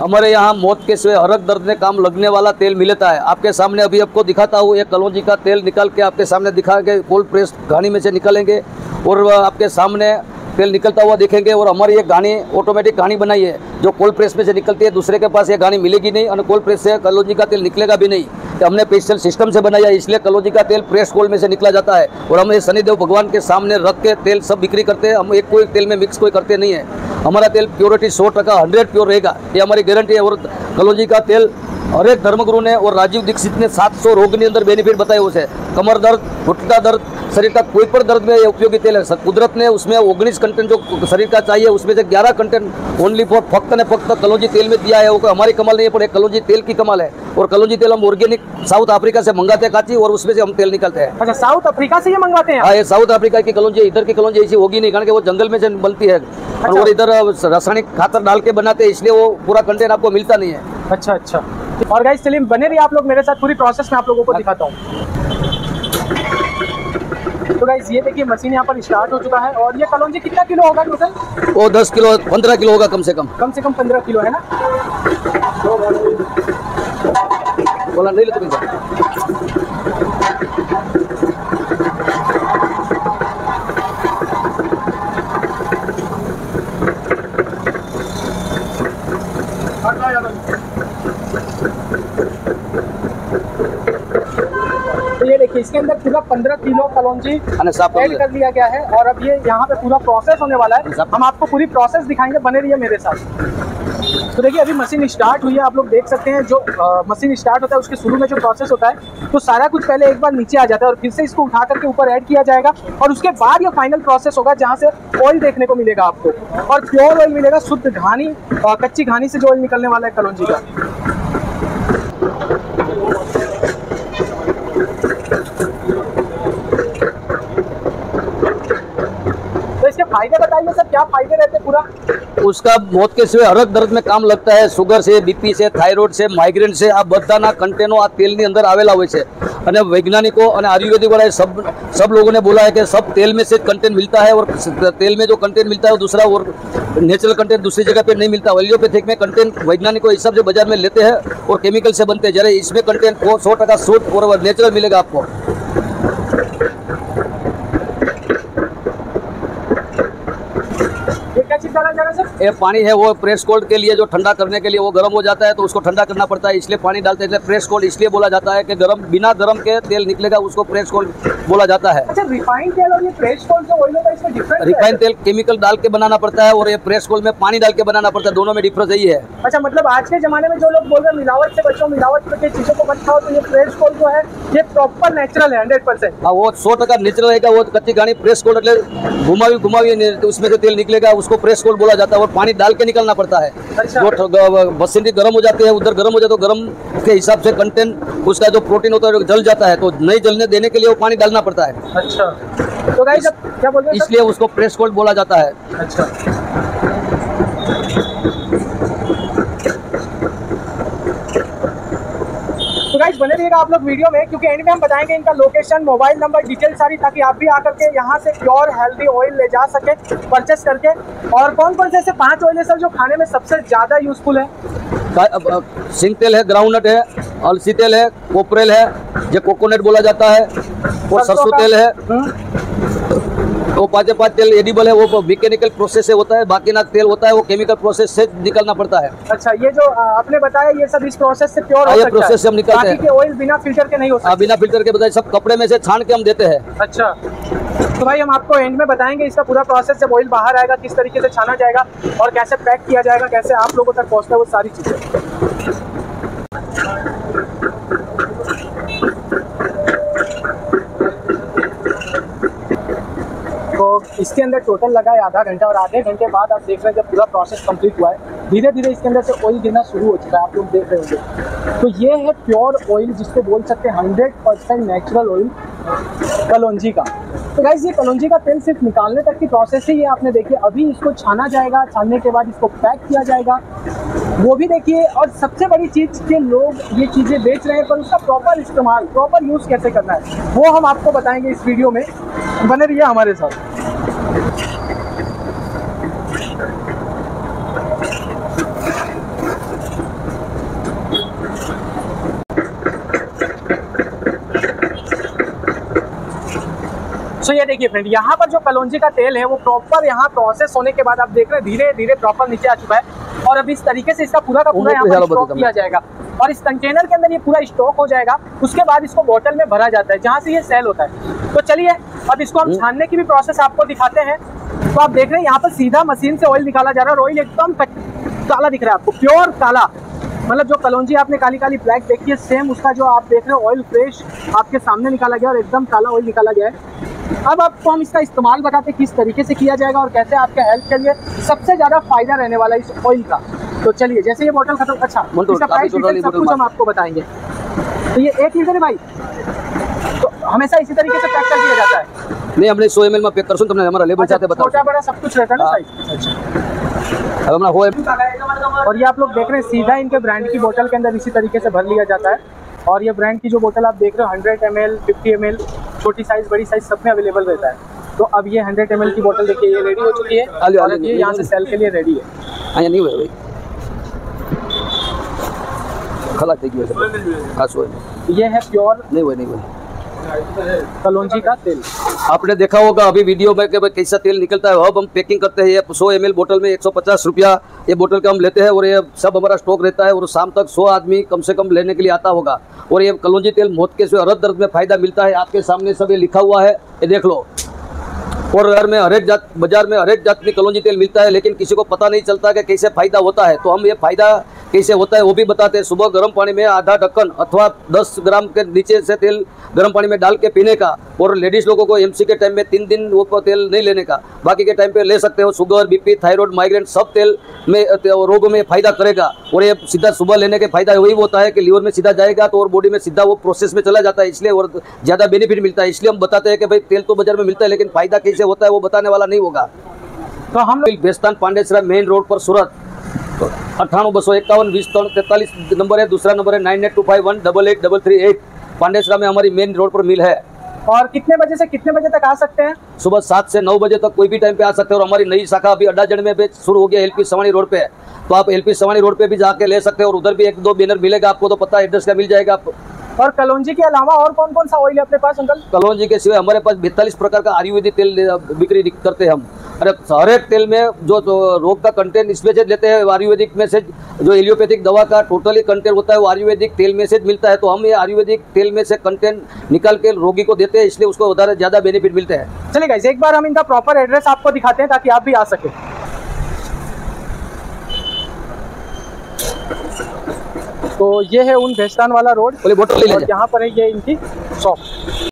हमारे यहाँ मौत के सिवा हरक दर्द में काम लगने वाला तेल मिलता है। आपके सामने अभी आपको दिखाता हूँ, एक कलौजी का तेल निकाल के आपके सामने दिखा के कोल्ड प्रेस घानी में से निकलेंगे और आपके सामने तेल निकलता हुआ देखेंगे और हमारी एक घानी ऑटोमेटिक कहानी बनाई है, जो कोल्ड प्रेस में से निकलती है, दूसरे के पास ये घानी मिलेगी नहीं, और कोल्ड प्रेस से कलोजी का तेल निकलेगा भी नहीं। तो हमने पेशल सिस्टम से बनाया इसलिए कलोजी का तेल प्रेस कोल्ड में से निकला जाता है, और हम ये शनिदेव भगवान के सामने रख के तेल सब बिक्री करते हैं, हम एक कोई तेल में मिक्स कोई करते नहीं है। हमारा तेल प्योरिटी सौ टका हंड्रेड प्योर रहेगा, ये हमारी गारंटी है, और कलोजी का तेल हर एक धर्मगुरु ने और राजीव दीक्षित ने 700 रोग के अंदर बेनिफिट बताए उसे। कमर दर्द, घुटना दर्द शरीर का कोई पर दर्द में ये उपयोगी तेल है। कुदरत ने उसमें 19 कंटेंट जो शरीर का चाहिए उसमें से 11 कंटेंट ओनली फॉर फक्त ने फक्त कलौजी तेल में दिया है। वो हमारी कमाल नहीं है पर एक कलौजी तेल की कमाल है। और कलौजी तेल हम ऑर्गेनिक साउथ अफ्रीका से मंगाते हैं काची और उसमें से हम तेल निकलते हैं। अच्छा साउथ अफ्रीका से ये मंगवाते हैं हाँ ये साउथ अफ्रीका की कलौजी इधर की कलौजी ऐसी होगी नहीं कारण कि वो जंगल में से बनती है। और इधर रासायनिक खातर डाल के बनाते हैं इसलिए वो पूरा कंटेंट आपको मिलता नहीं है। अच्छा अच्छा। और गाइस चलिए बने रहिए आप लोग मेरे साथ पूरी प्रोसेस में आप लोगों को दिखाता हूँ। तो गाइस ये देखिए मशीन यहाँ पर स्टार्ट हो चुका है और ये कलौजी कितना किलो होगा टोटल वो दस किलो पंद्रह किलो होगा कम से कम। कम से कम पंद्रह किलो है ना? बोला नहीं लेते इसके अंदर पूरा पंद्रह किलो कलौंजी ऐड लिया। कर लिया गया है और अब ये यहाँ पे पूरा प्रोसेस होने वाला है। हम आपको पूरी प्रोसेस दिखाएँगे बने रहिए मेरे साथ। तो देखिए अभी मशीन स्टार्ट हुई है आप लोग देख सकते हैं जो मशीन स्टार्ट होता है उसके शुरू में जो प्रोसेस होता है तो सारा कुछ पहले एक बार नीचे आ जाता है और फिर से इसको उठा करके ऊपर ऐड किया जाएगा और उसके बाद ये फाइनल प्रोसेस होगा जहाँ से ऑयल देखने को मिलेगा आपको। और प्योर ऑयल मिलेगा शुद्ध घानी कच्ची घानी से जो ऑयल निकलने वाला है कलौंजी का तो इसके फ़ायदे बताइए सर क्या फ़ायदे रहते पूरा? उसका मौत के સિવાય હરક દર્દને કામ લગતા હે સુગર છે से છે से છે માઇગ્રેન છે આ आ કન્ટેનો આ તેલની અંદર આવેલા હોય છે. वैज्ञानिकों વૈજ્ઞાનિકો आयुर्वेदिक वाला सब सब लोगों ने बोला है कि सब तेल में से कंटेंट मिलता है और तेल में जो कंटेंट मिलता है वो दूसरा और नेचुरल कंटेंट दूसरी जगह पे नहीं मिलता एलियोपैथिक में कंटेंट वैज्ञानिकों इस सब जो बाज़ार में लेते हैं और केमिकल से बनते हैं जरा इसमें कंटेंट सौ टका सूट और नेचुरल मिलेगा आपको ये पानी है वो प्रेस कोल्ड के लिए जो ठंडा करने के लिए वो गर्म हो जाता है तो उसको ठंडा करना पड़ता है इसलिए पानी डालते हैं। प्रेस कोल्ड इसलिए बोला जाता है कि गर्म बिना गर्म के तेल निकलेगा उसको प्रेस कोल्ड बोला जाता है। अच्छा रिफाइंड तेल और ये प्रेस कोल्ड जो ऑयल तो रिफाइंड तेल केमिकल डाल के बनाना पड़ता है और ये प्रेस कोल्ड में पानी डाल के बनाना पड़ता है दोनों में डिफरेंस यही है। अच्छा मतलब आज के जमाने में जो लोग बोल रहे हैं मिलावट से बचो मिलावट करके चीज़ों को बचाओ तो ये प्रेस कोल्ड जो है ये प्रॉपर नेचुरल है हंड्रेड हाँ, परसेंट वो सौ टका नेचुरल रहेगा वो कच्ची गाड़ी प्रेस कोल्ड घुमावी घुमा उसमें से तेल निकलेगा उसको प्रेस कोल्ड बोला जाता है पानी डाल के निकलना पड़ता है। बसिंदी गर्म हो जाती है उधर गर्म हो जाए तो गर्म के हिसाब से कंटेंट उसका जो प्रोटीन होता है जल जाता है। तो नहीं जलने देने के लिए वो पानी डालना पड़ता है। अच्छा। तो क्या बोल हैं इसलिए उसको प्रेस कोल्ड बोला जाता है। अच्छा। तो गाइज़ बने रहिएगा आप लोग वीडियो में क्योंकि एंड में हम बताएँगे इनका लोकेशन मोबाइल नंबर डिटेल सारी ताकि आप भी आकर के यहाँ से प्योर हेल्दी ऑयल ले जा सके परचेस करके। और कौन कौन से ऐसे पाँच ऑयल है सर जो खाने में सबसे ज़्यादा यूजफुल है? सिंग तेल है ग्राउंडनट है अलसी तेल है कोपरेल है जो कोकोनट बोला जाता है और सरसों तेल है। हम्म, वो पाँच पाँच तेल एडिबल है वो मैकेनिकल प्रोसेस से होता है बाकी ना तेल होता है वो केमिकल प्रोसेस से निकलना पड़ता है। अच्छा ये जो आपने बताया ये सब इस प्रोसेस से प्योर हाँ, हो ये है। से हम निकालते हैं। ऑयल बिना फ़िल्टर के नहीं हो आ, बिना फ़िल्टर के बताए सब कपड़े में से छान के हम देते हैं। अच्छा। तो भाई हम आपको एंड में बताएँगे इसका पूरा प्रोसेस जब ऑयल बाहर आएगा किस तरीके से छाना जाएगा और कैसे पैक किया जाएगा कैसे आप लोगों तक पहुँचता है वो सारी चीज़ें तो इसके अंदर टोटल लगा है आधा घंटा और आधे घंटे बाद आप देख रहे हैं जब पूरा प्रोसेस कंप्लीट हुआ है धीरे धीरे इसके अंदर से ऑयल गिरना शुरू हो चुका है, आप लोग देख रहे होंगे। तो ये है प्योर ऑयल जिसको बोल सकते हैं हंड्रेड परसेंट नेचुरल ऑयल कलौंजी का। तो गाइज़ ये कलौंजी का तेल सिर्फ़ निकालने तक की प्रोसेस ही है, आपने देखिए, अभी इसको छाना जाएगा, छानने के बाद इसको पैक किया जाएगा। वो भी देखिए, और सबसे बड़ी चीज़ के लोग ये चीज़ें बेच रहे हैं, पर उसका प्रॉपर इस्तेमाल प्रॉपर यूज़ कैसे करना है, वो हम आपको बताएँगे इस वीडियो में। बने रहिए हमारे साथ। तो ये देखिए फ्रेंड यहाँ पर जो कलौजी का तेल है वो प्रॉपर यहाँ प्रोसेस होने के बाद आप देख रहे हैं धीरे धीरे प्रॉपर नीचे आ चुका है और अब इस तरीके से इसका पूरा का पूरा यहाँ पर किया जाएगा। और इस कंटेनर के अंदर ये पूरा स्टॉक हो जाएगा उसके बाद इसको बोतल में भरा जाता है जहाँ से ये सेल होता है। तो चलिए अब इसको हम छानने की भी प्रोसेस आपको दिखाते हैं। तो आप देख रहे हैं यहाँ पर सीधा मशीन से ऑयल निकाला जा रहा है और ऑयल एकदम काला दिख रहा है आपको प्योर काला। मतलब जो कलौंजी आपने काली काली ब्लैक देखी है सेम उसका जो आप देख रहे हो ऑयल फ्रेश आपके सामने निकाला गया और एकदम काला ऑयल निकाला गया है। अब आपको हम इसका इस्तेमाल बताते किस तरीके से किया जाएगा और कैसे आपके हेल्थ के लिए सबसे ज़्यादा फ़ायदा रहने वाला है इस ऑयल का। तो चलिए जैसे ये बोतल खत्म अच्छा इसका प्राइस सब कुछ हम आपको बताएँगे। तो ये एक लीटर है भाई। तो हमेशा इसी तरीके से पैक कर दिया जाता है। नहीं हमने सौ एम में पैक कर सुन तुमने हमारा लेबल अच्छा, चाहते बताओ। छोटा बड़ा सब कुछ रहता है ना हाँ। साइज़ अच्छा अब हमारा हो और ये आप लोग देख रहे हैं सीधा इनके ब्रांड की बोतल के अंदर इसी तरीके से भर लिया जाता है। और ये ब्रांड की जो बोतल आप देख रहे हो hundred M L fifty M L छोटी साइज़ बड़ी साइज़ सब में अवेलेबल रहता है। तो अब ये हंड्रेड एम की बोतल देखिए ये रेडी हो चुकी है। यहाँ से सेल के लिए रेडी है। हाँ नहीं हुआ भाई। खला थे ये है प्योर नहीं वो नहीं वो कलौजी का तेल। आपने देखा होगा अभी वीडियो में कैसा तेल निकलता है। अब हम पैकिंग करते हैं सौ एम बोतल में एक सौ पचास रुपया ये बोतल का हम लेते हैं और ये सब हमारा स्टॉक रहता है और शाम तक सौ आदमी कम से कम लेने के लिए आता होगा। और ये कलौजी तेल मौत के से अरद दर्द में फ़ायदा मिलता है। आपके सामने सब ये लिखा हुआ है। ये देख लो। और घर में हरेक जात, बाज़ार में हरेक जात में कलौजी तेल मिलता है, लेकिन किसी को पता नहीं चलता कि कैसे फ़ायदा होता है तो हम ये फ़ायदा कैसे होता है, वो भी बताते हैं। सुबह गर्म पानी में आधा ढक्कन अथवा 10 ग्राम के नीचे से तेल गर्म पानी में डाल के पीने का, और लेडीज़ लोगों को एमसी के टाइम में तीन दिन वो तेल नहीं लेने का, बाकी के टाइम पे ले सकते हो। शुगर बीपी थायराइड माइग्रेन सब तेल में रोग में फ़ायदा करेगा, और ये सीधा सुबह लेने के फ़ायदा वही होता है कि लीवर में सीधा जाएगा तो और बॉडी में सीधा वो प्रोसेस में चला जाता है, इसलिए और ज़्यादा बेनिफिट मिलता है। इसलिए हम बताते हैं कि भाई तेल तो बाज़ार में मिलता है, लेकिन फ़ायदा कैसे होता है वो बताने वाला नहीं होगा। तो हम बेस्तान पांडेसरा मेन रोड पर सूरत तो अट्ठाणु बसो इक्यावन बीस तैतालीस नंबर है दूसरा नंबर है nine eight two five one double eight double three eight. Pandesara में हमारी मेन रोड पर मिल है। और कितने बजे से कितने बजे तक आ सकते हैं? सुबह सात से नौ बजे तक कोई भी टाइम पे आ सकते हैं और हमारी नई शाखा अभी अड्डाजड़ में भी शुरू हो गया एलपी सवानी रोड पे। तो आप एलपी सवानी रोड पे भी जाके ले सकते हैं और उधर भी एक दो बैनर मिलेगा आपको तो पता एड्रेस का मिल जाएगा आप और कलौंजी के अलावा और कौन कौन सा ऑयल है अपने पास अंकल? कलौंजी के सिवाय हमारे पास बैतालीस प्रकार का आयुर्वेदिक तेल बिक्री करते हैं हम। अरे हर एक तेल में जो तो रोग का कंटेंट इसमें से लेते हैं आयुर्वेदिक में से जो एलियोपैथिक दवा का टोटली कंटेंट होता है वो आयुर्वेदिक तेल में से मिलता है। तो हम ये आयुर्वेदिक तेल में से कंटेंट निकाल के रोगी को देते हैं इसलिए उसको ज़्यादा बेनिफिट मिलते हैं। चलिए गाइस एक बार हम इनका प्रॉपर एड्रेस आपको दिखाते हैं ताकि आप भी आ सके। तो ये है उन भेस्तान वाला रोड। यहाँ पर है ये इनकी शॉप।